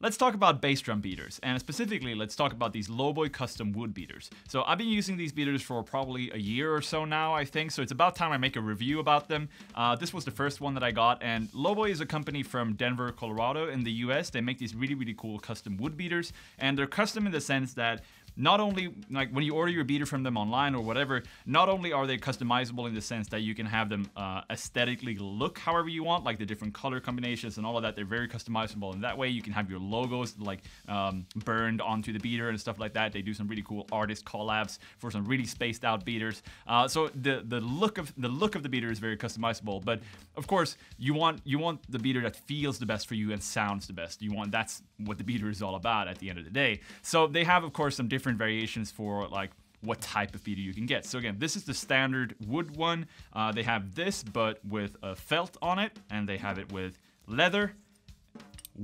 let's talk about bass drum beaters, and specifically, let's talk about these Lowboy custom wood beaters. So I've been using these beaters for probably a year or so now, I think. So it's about time I make a review about them. Uh, this was the first one that I got, and Lowboy is a company from Denver, Colorado, in the U.S. They make these really, really cool custom wood beaters, and they're custom in the sense that not only like when you order your beater from them online or whatever, not only are they customizable in the sense that you can have them uh, aesthetically look however you want, like the different color combinations and all of that. They're very customizable, and that way you can have your logos like um, burned onto the beater and stuff like that. They do some really cool artist collabs for some really spaced out beaters. Uh, so the the look of the look of the beater is very customizable, but of course you want you want the beater that feels the best for you and sounds the best. You want that's what the beater is all about at the end of the day. So they have of course some different variations for like what type of beater you can get. So again, this is the standard wood one. Uh, they have this, but with a felt on it, and they have it with leather,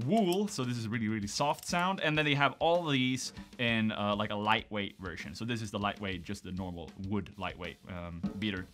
wool. So this is really, really soft sound. And then they have all these in uh, like a lightweight version. So this is the lightweight, just the normal wood lightweight um, beater.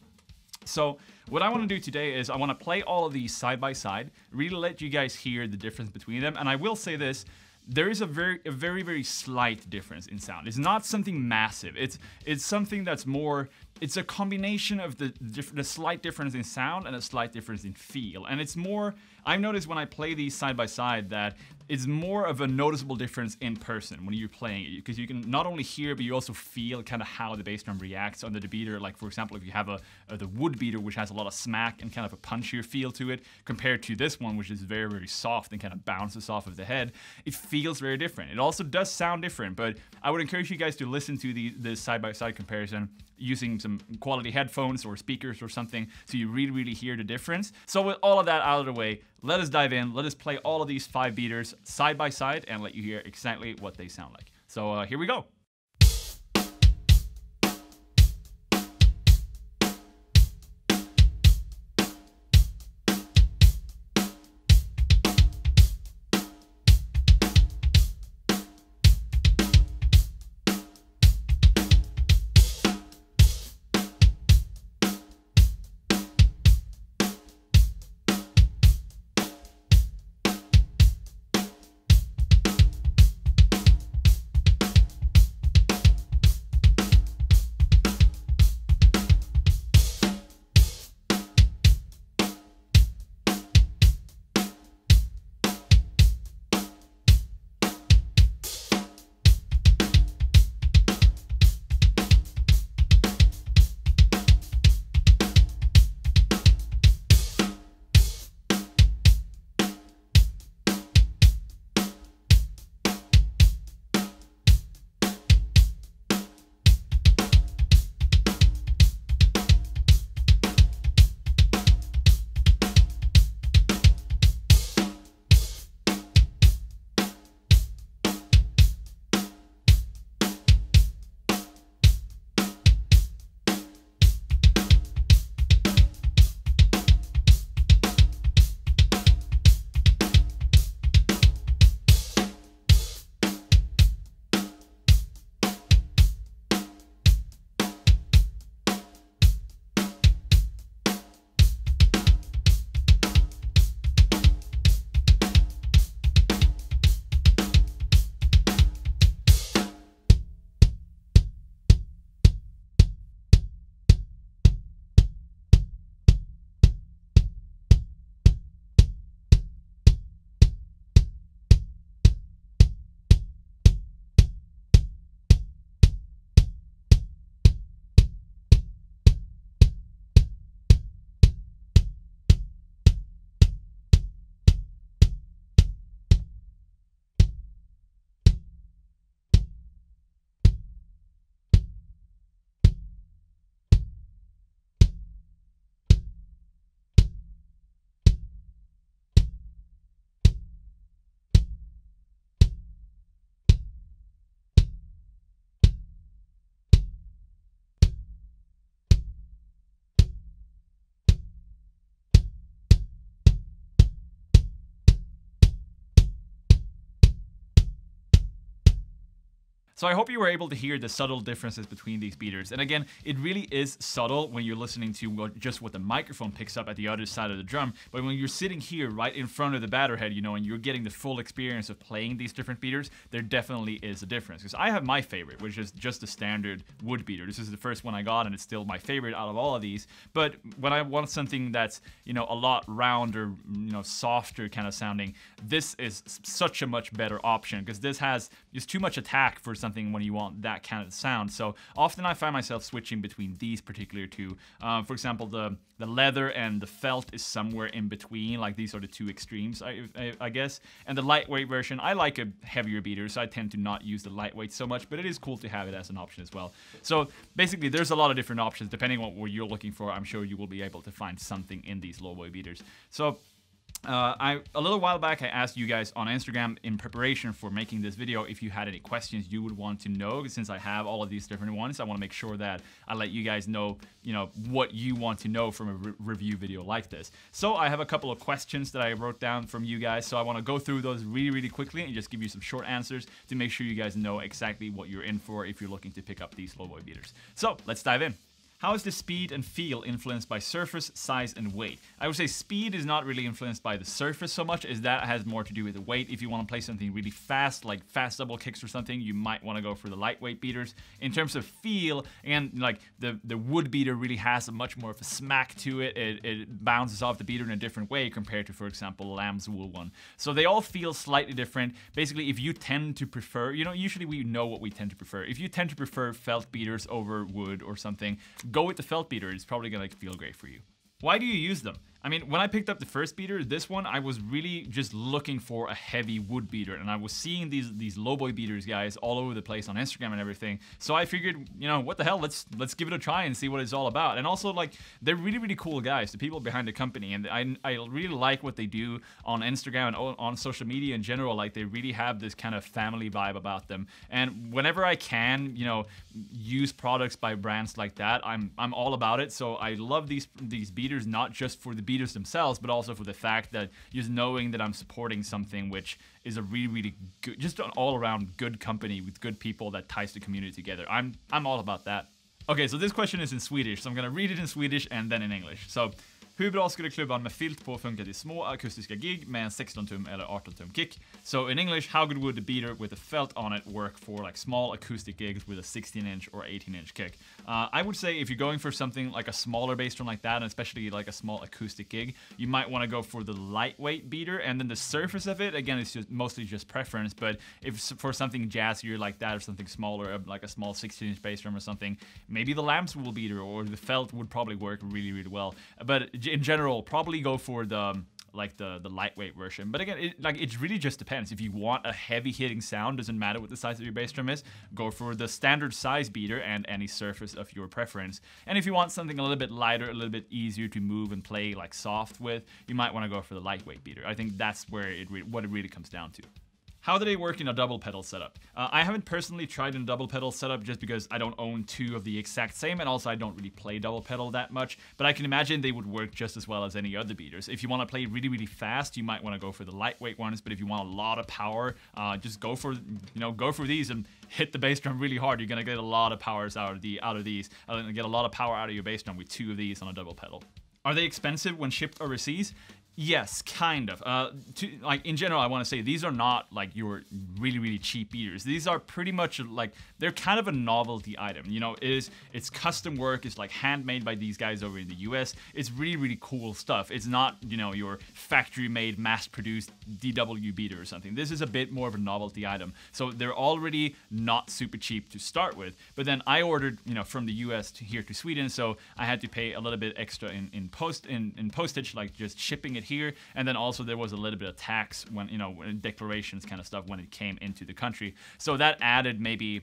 So what I want to do today is I want to play all of these side by side, really let you guys hear the difference between them. And I will say this, there is a very a very very slight difference in sound. It's not something massive. It's it's something that's more it's a combination of the the slight difference in sound and a slight difference in feel. And it's more I've noticed when I play these side by side that it's more of a noticeable difference in person when you're playing it because you can not only hear but you also feel kind of how the bass drum reacts on the beater. Like for example, if you have a, a the wood beater which has a lot of smack and kind of a punchier feel to it compared to this one which is very very soft and kind of bounces off of the head, it feels very different. It also does sound different, but I would encourage you guys to listen to the the side by side comparison using some quality headphones or speakers or something so you really really hear the difference. So with all of that out of the way, let us dive in. Let us play all of these five beaters side by side and let you hear exactly what they sound like. So uh, here we go. So I hope you were able to hear the subtle differences between these beaters. And again, it really is subtle when you're listening to what, just what the microphone picks up at the other side of the drum. But when you're sitting here right in front of the batter head, you know, and you're getting the full experience of playing these different beaters, there definitely is a difference. Because I have my favorite, which is just the standard wood beater. This is the first one I got, and it's still my favorite out of all of these. But when I want something that's, you know, a lot rounder, you know, softer kind of sounding, this is such a much better option because this has just too much attack for something when you want that kind of sound. So often I find myself switching between these particular two. Uh, for example, the the leather and the felt is somewhere in between. Like these are the two extremes, I, I, I guess. And the lightweight version, I like a heavier beater, so I tend to not use the lightweight so much. But it is cool to have it as an option as well. So basically, there's a lot of different options depending on what you're looking for. I'm sure you will be able to find something in these low boy beaters. So uh, I a little while back I asked you guys on Instagram in preparation for making this video if you had any questions you would want to know. Since I have all of these different ones I want to make sure that I let you guys know you know what you want to know from a re review video like this. So I have a couple of questions that I wrote down from you guys. So I want to go through those really really quickly and just give you some short answers to make sure you guys know exactly what you're in for if you're looking to pick up these lowboy beaters. So let's dive in how is the speed and feel influenced by surface, size, and weight? I would say speed is not really influenced by the surface so much as that has more to do with the weight. If you want to play something really fast, like fast double kicks or something, you might want to go for the lightweight beaters. In terms of feel, and like the, the wood beater really has a much more of a smack to it. it. It bounces off the beater in a different way compared to, for example, lamb's wool one. So they all feel slightly different. Basically, if you tend to prefer, you know, usually we know what we tend to prefer. If you tend to prefer felt beaters over wood or something, go with the felt beater. It's probably gonna feel great for you. Why do you use them? I mean, when I picked up the first beater, this one, I was really just looking for a heavy wood beater, and I was seeing these these lowboy beaters guys all over the place on Instagram and everything. So I figured, you know, what the hell? Let's let's give it a try and see what it's all about. And also, like, they're really really cool guys, the people behind the company, and I I really like what they do on Instagram and on social media in general. Like, they really have this kind of family vibe about them. And whenever I can, you know, use products by brands like that, I'm I'm all about it. So I love these these beaters not just for the beaters themselves, but also for the fact that just knowing that I'm supporting something which is a really, really good, just an all around good company with good people that ties the community together. I'm, I'm all about that. Okay, so this question is in Swedish, so I'm gonna read it in Swedish and then in English. So Hur bra skulle klubban med filt på små akustiska gig med en 16 tum eller 18 tum kick? So in English, how good would the beater with a felt on it work for like small acoustic gigs with a 16 inch or 18 inch kick? Uh, I would say if you're going for something like a smaller bass drum like that, and especially like a small acoustic gig, you might want to go for the lightweight beater, and then the surface of it, again, it's just mostly just preference. But if for something jazzier like that, or something smaller, like a small 16 inch bass drum or something, maybe the lamb's wool beater or the felt would probably work really, really well. But in general, probably go for the um, like the the lightweight version. But again, it, like it really just depends. If you want a heavy hitting sound, doesn't matter what the size of your bass drum is, go for the standard size beater and any surface of your preference. And if you want something a little bit lighter, a little bit easier to move and play like soft with, you might want to go for the lightweight beater. I think that's where it what it really comes down to. How do they work in a double pedal setup? Uh, I haven't personally tried in a double pedal setup just because I don't own two of the exact same and also I don't really play double pedal that much, but I can imagine they would work just as well as any other beaters. If you want to play really, really fast, you might want to go for the lightweight ones, but if you want a lot of power, uh, just go for, you know, go for these and hit the bass drum really hard. You're gonna get a lot of powers out of the out of these. Uh, get a lot of power out of your bass drum with two of these on a double pedal. Are they expensive when shipped overseas? Yes, kind of. Uh, to, like in general, I want to say these are not like your really really cheap beaters. These are pretty much like they're kind of a novelty item. You know, it is it's custom work. It's like handmade by these guys over in the U.S. It's really really cool stuff. It's not you know your factory made mass produced DW beater or something. This is a bit more of a novelty item. So they're already not super cheap to start with. But then I ordered you know from the U.S. to here to Sweden, so I had to pay a little bit extra in in post in, in postage, like just shipping it it here, and then also there was a little bit of tax when you know declarations kind of stuff when it came into the country. So that added maybe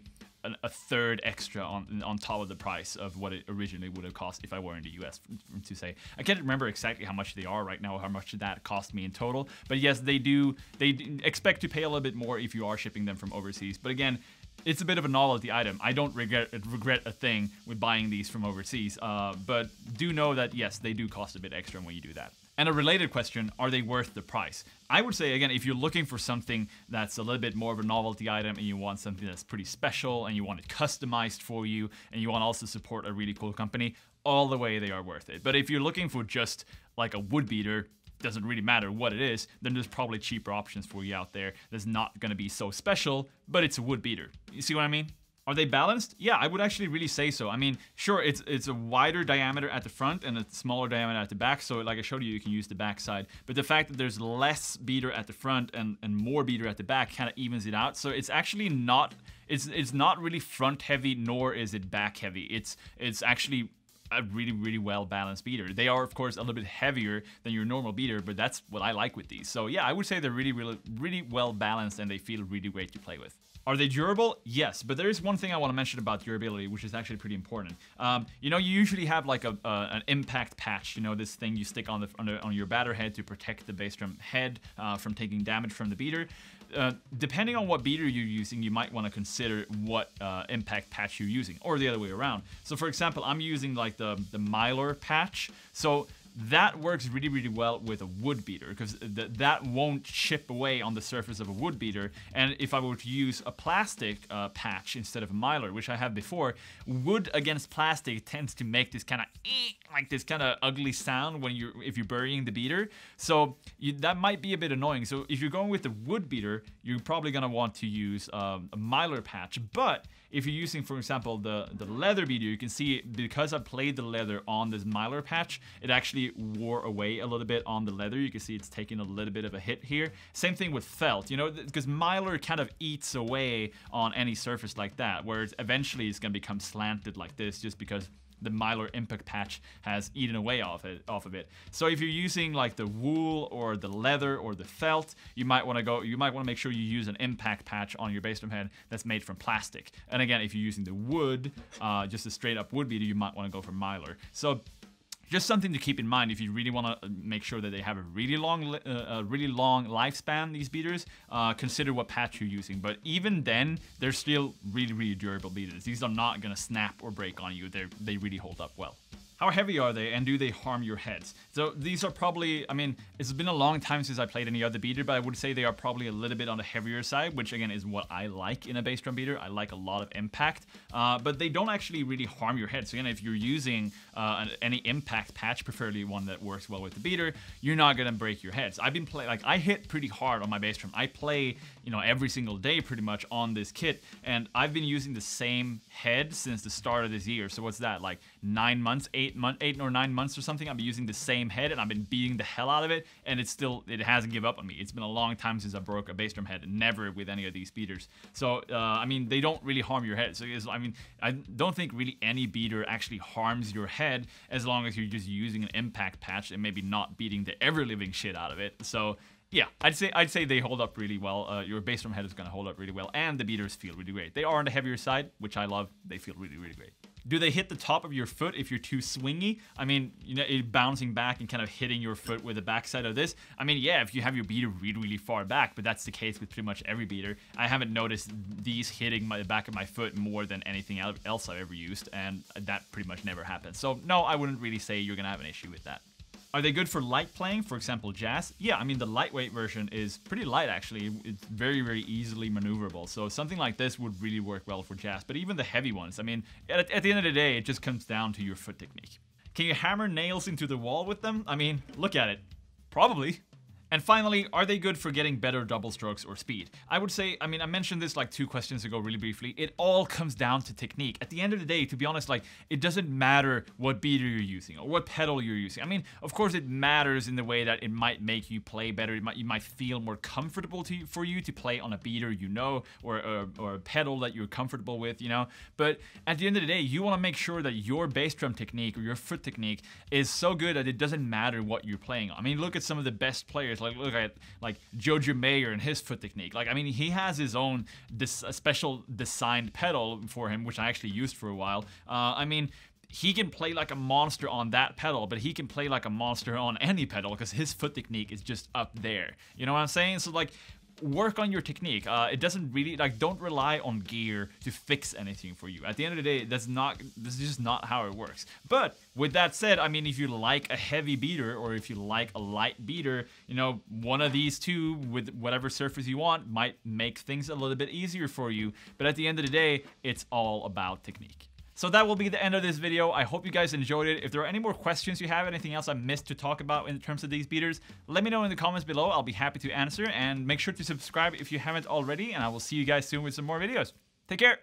a third extra on on top of the price of what it originally would have cost if I were in the US to say. I can't remember exactly how much they are right now, how much that cost me in total. But yes, they do they expect to pay a little bit more if you are shipping them from overseas. But again, it's a bit of a novelty item. I don't regret regret a thing with buying these from overseas. Uh, but do know that yes, they do cost a bit extra when you do that. And a related question, are they worth the price? I would say, again, if you're looking for something that's a little bit more of a novelty item and you want something that's pretty special and you want it customized for you and you want to also support a really cool company, all the way they are worth it. But if you're looking for just like a wood beater, doesn't really matter what it is, then there's probably cheaper options for you out there that's not going to be so special, but it's a wood beater. You see what I mean? Are they balanced? Yeah, I would actually really say so. I mean, sure, it's it's a wider diameter at the front and a smaller diameter at the back. So like I showed you, you can use the back side. But the fact that there's less beater at the front and, and more beater at the back kind of evens it out. So it's actually not it's it's not really front heavy nor is it back heavy. It's it's actually a really, really well balanced beater. They are, of course, a little bit heavier than your normal beater, but that's what I like with these. So yeah, I would say they're really, really, really well balanced and they feel really great to play with. Are they durable? Yes, but there is one thing I want to mention about durability, which is actually pretty important. Um, you know, you usually have like a, an impact patch. You know, this thing you stick on the on, the, on your batter head to protect the bass drum head uh, from taking damage from the beater. Uh, depending on what beater you're using, you might want to consider what uh, impact patch you're using, or the other way around. So, for example, I'm using like the the Mylar patch. So that works really, really well with a wood beater because th that won't chip away on the surface of a wood beater. And if I were to use a plastic uh, patch instead of a mylar, which I have before, wood against plastic tends to make this kind of like this kind of ugly sound when you're if you're burying the beater. So you, that might be a bit annoying. So if you're going with the wood beater, you're probably gonna want to use um, a mylar patch. But if you're using, for example, the, the leather beater, you can see because I played the leather on this mylar patch, it actually wore away a little bit on the leather. You can see it's taking a little bit of a hit here. Same thing with felt, you know, because mylar kind of eats away on any surface like that, where whereas eventually it's going to become slanted like this just because the Mylar impact patch has eaten away off it off of it. So if you're using like the wool or the leather or the felt, you might want to go you might want to make sure you use an impact patch on your bass drum head that's made from plastic. And again, if you're using the wood, uh, just a straight up wood beater, you might want to go for Mylar. So just something to keep in mind if you really want to uh, make sure that they have a really long, uh, a really long lifespan. These beaters, uh, consider what patch you're using. But even then, they're still really, really durable beaters. These are not gonna snap or break on you. They they really hold up well. How heavy are they and do they harm your heads? So these are probably, I mean, it's been a long time since I played any other beater, but I would say they are probably a little bit on the heavier side, which again is what I like in a bass drum beater. I like a lot of impact, uh, but they don't actually really harm your head. So again, if you're using uh, any impact patch, preferably one that works well with the beater, you're not gonna break your heads. I've been playing, like I hit pretty hard on my bass drum. I play, you know, every single day pretty much on this kit, and I've been using the same head since the start of this year. So what's that, like nine months, eight eight month, eight or nine months or something. I've been using the same head and I've been beating the hell out of it, and it's still it hasn't give up on me. It's been a long time since I broke a bass drum head, never with any of these beaters. So uh, I mean, they don't really harm your head. So I mean, I don't think really any beater actually harms your head as long as you're just using an impact patch and maybe not beating the ever living shit out of it. So yeah, I'd say I'd say they hold up really well. Uh, your bass drum head is going to hold up really well, and the beaters feel really great. They are on the heavier side, which I love. They feel really, really great. Do they hit the top of your foot if you're too swingy? I mean, you know, it bouncing back and kind of hitting your foot with the backside of this. I mean, yeah, if you have your beater really, really far back, but that's the case with pretty much every beater. I haven't noticed these hitting my, the back of my foot more than anything else I've ever used, and that pretty much never happens. So no, I wouldn't really say you're gonna have an issue with that. Are they good for light playing, for example, jazz? Yeah, I mean, the lightweight version is pretty light, actually. It's very, very easily maneuverable. So something like this would really work well for jazz. But even the heavy ones, I mean, at, at the end of the day, it just comes down to your foot technique. Can you hammer nails into the wall with them? I mean, look at it. Probably. And finally, are they good for getting better double strokes or speed? I would say, I mean, I mentioned this like two questions ago really briefly. It all comes down to technique. At the end of the day, to be honest, like it doesn't matter what beater you're using or what pedal you're using. I mean, of course it matters in the way that it might make you play better. It might, you might feel more comfortable to, for you to play on a beater you know or, or, or a pedal that you're comfortable with, you know? But at the end of the day, you want to make sure that your bass drum technique or your foot technique is so good that it doesn't matter what you're playing. I mean, look at some of the best players like look at like Jojo Mayer and his foot technique. Like I mean, he has his own this special designed pedal for him, which I actually used for a while. Uh, I mean, he can play like a monster on that pedal, but he can play like a monster on any pedal because his foot technique is just up there. You know what I'm saying? So like work on your technique. Uh, it doesn't really like don't rely on gear to fix anything for you. At the end of the day, that's not this is just not how it works. But with that said, I mean, if you like a heavy beater or if you like a light beater, you know, one of these two with whatever surface you want might make things a little bit easier for you. But at the end of the day, it's all about technique. So that will be the end of this video. I hope you guys enjoyed it. If there are any more questions you have, anything else I missed to talk about in terms of these beaters, let me know in the comments below. I'll be happy to answer. And make sure to subscribe if you haven't already. And I will see you guys soon with some more videos. Take care.